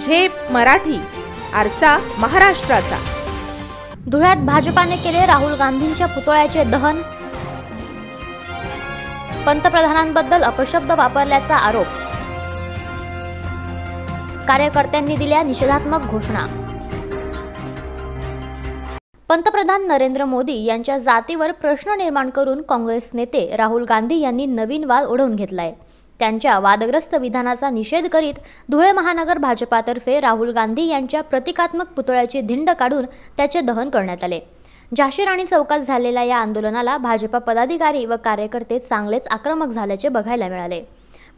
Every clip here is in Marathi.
झेप मराठी आरसा महाराष्ट्राचा. धुळ्यात भाजपाने केले राहुल गांधींच्या पुतळ्याचे दहन. पंतप्रधानांबद्दल अपशब्द वापरल्याचा आरोप. कार्यकर्त्यांनी दिल्या निषेधात्मक घोषणा. पंतप्रधान नरेंद्र मोदी यांच्या जातीवर प्रश्न निर्माण करून काँग्रेस नेते राहुल गांधी यांनी नवीन वाद ओढवून घेतलाय. त्यांच्या वादग्रस्त विधानाचा निषेध करीत धुळे महानगर भाजपातर्फे राहुल गांधी यांच्या प्रतिकात्मक पुतळ्याची धिंड काढून त्याचे दहन करण्यात आले. झाशी राणी चौकात झालेल्या या आंदोलनाला भाजपा पदाधिकारी व कार्यकर्ते चांगलेच आक्रमक झाल्याचे बघायला मिळाले.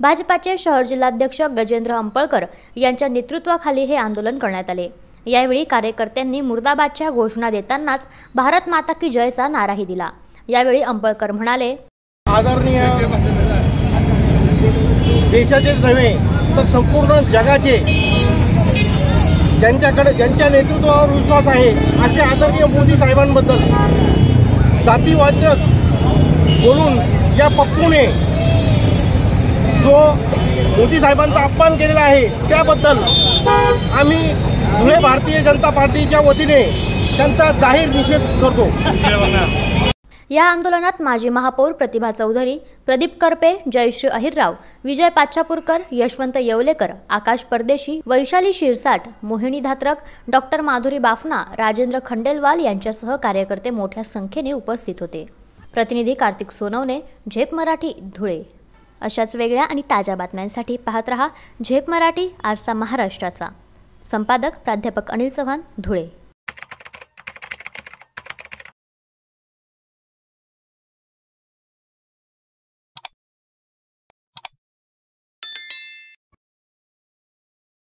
भाजपाचे शहर जिल्हाध्यक्ष गजेंद्र अंपळकर यांच्या नेतृत्वाखाली हे आंदोलन करण्यात आले. यावेळी कार्यकर्त्यांनी मुर्दाबादच्या घोषणा देतानाच भारत माता की जयचा नाराही दिला. यावेळी अंपळकर म्हणाले आदरणीय देशाचेच नव्हे तर संपूर्ण जगाचे ज्यांच्याकडे ज्यांच्या नेतृत्वावर विश्वास आहे असे आदरणीय मोदी साहेबांबद्दल जातीवाचक बोलून या पप्पूने जो मोदी साहेबांचा अपमान केलेला आहे त्याबद्दल आम्ही धुळे भारतीय जनता पार्टीच्या वतीने त्यांचा जाहीर निषेध करतो. या आंदोलनात माजी महापौर प्रतिभा चौधरी प्रदीप करपे जयश्री अहिरराव विजय पाच्छापूरकर यशवंत येवलेकर आकाश परदेशी वैशाली शिरसाट मोहिणी धात्रक डॉक्टर माधुरी बाफना राजेंद्र खंडेलवाल यांच्यासह कार्यकर्ते मोठ्या संख्येने उपस्थित होते. प्रतिनिधी कार्तिक सोनवणे झेप मराठी धुळे. अशाच वेगळ्या आणि ताज्या बातम्यांसाठी पाहत रहा झेप मराठी आरसा महाराष्ट्राचा. संपादक प्राध्यापक अनिल चव्हाण धुळे.